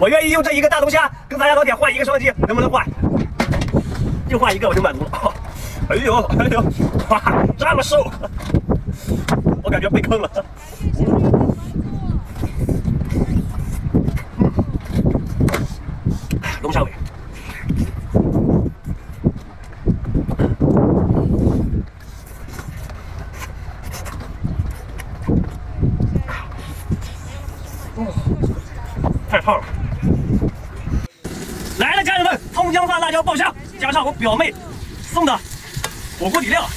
我愿意用这一个大龙虾跟咱家老铁换一个双击，能不能换？就换一个我就满足了。哎呦哎呦，哇，这么瘦，我感觉被坑了。龙虾尾。太烫了！葱姜蒜辣椒爆香，加上我表妹送的火锅底料，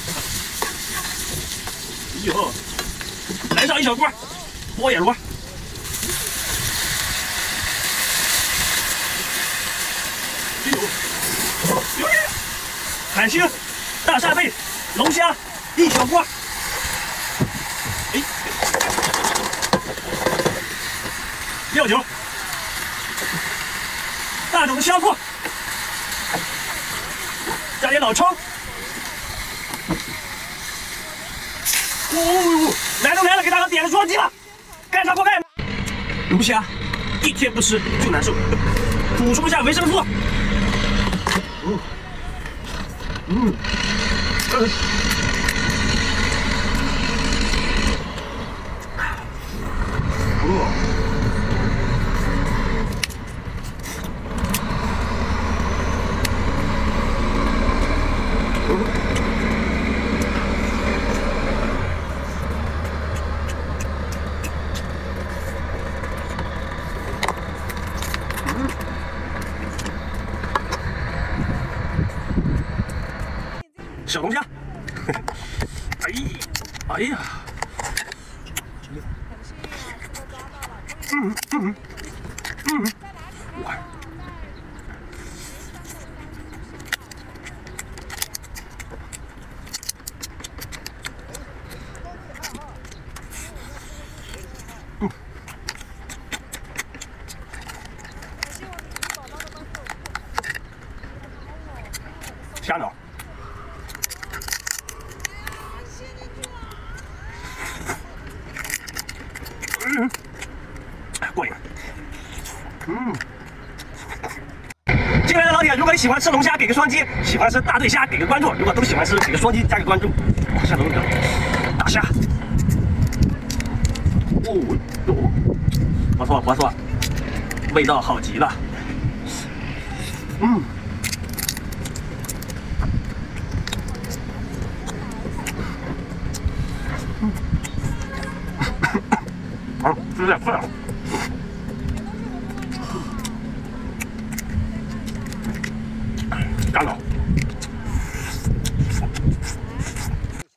哎呦，来上一小锅波野螺，哎呦，海星、大扇贝、龙虾一小锅，哎，料酒。大种香菇，加点老抽。哦，来都来了，给大哥点个双击吧，盖上锅盖。龙虾一天不吃就难受，补充一下维生素。嗯，嗯，哦。小龙虾，哎，哎呀，嗯嗯嗯，哇，虾呢？嗯，过瘾。嗯，进来的老铁，如果你喜欢吃龙虾，给个双击；喜欢吃大对虾，给个关注；如果都喜欢吃，给个双击加个关注。哇，下头那个大虾，哦哟，不错不错，味道好极了。嗯。好，有点快了，干了。